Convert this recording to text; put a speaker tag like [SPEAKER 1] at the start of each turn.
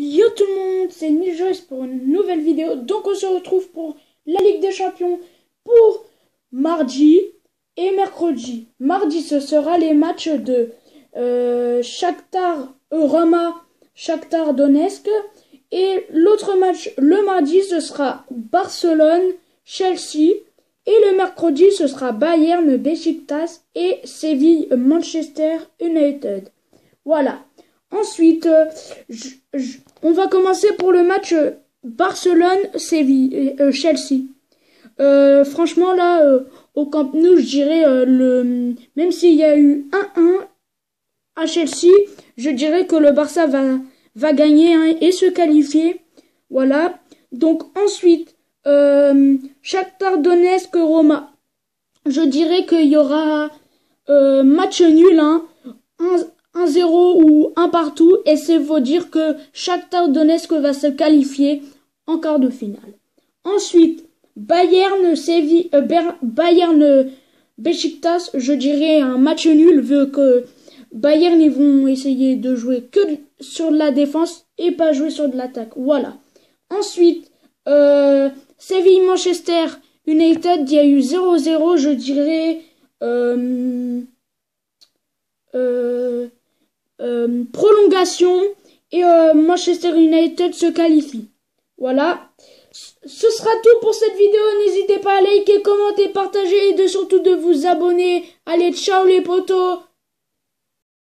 [SPEAKER 1] Yo tout le monde, c'est Joyce pour une nouvelle vidéo. Donc on se retrouve pour la Ligue des Champions pour mardi et mercredi. Mardi ce sera les matchs de euh, Shakhtar Roma, Shakhtar Donetsk. Et l'autre match le mardi ce sera Barcelone, Chelsea. Et le mercredi ce sera Bayern, Besiktas et Séville, Manchester United. Voilà. Ensuite, euh, on va commencer pour le match euh, Barcelone-Chelsea. Euh, franchement, là, au Camp Nou, je dirais, le, même s'il y a eu 1-1 à Chelsea, je dirais que le Barça va, gagner hein, et se qualifier. Voilà. Donc ensuite, euh, Shakhtar Donetsk Roma. Je dirais qu'il y aura match nul, hein, 1-0 ou 1 partout et c'est vous dire que Shakhtar Donetsk va se qualifier en quart de finale. Ensuite, Bayern Séville, euh, Bayern Besiktas, je dirais un match nul vu que Bayern ils vont essayer de jouer que sur la défense et pas jouer sur de l'attaque. Voilà. Ensuite, euh, Séville Manchester United, il y a eu 0-0, je dirais euh, euh, euh, prolongation et euh, Manchester United se qualifie. Voilà. Ce sera tout pour cette vidéo. N'hésitez pas à liker, commenter, partager et de surtout de vous abonner. Allez, ciao les potos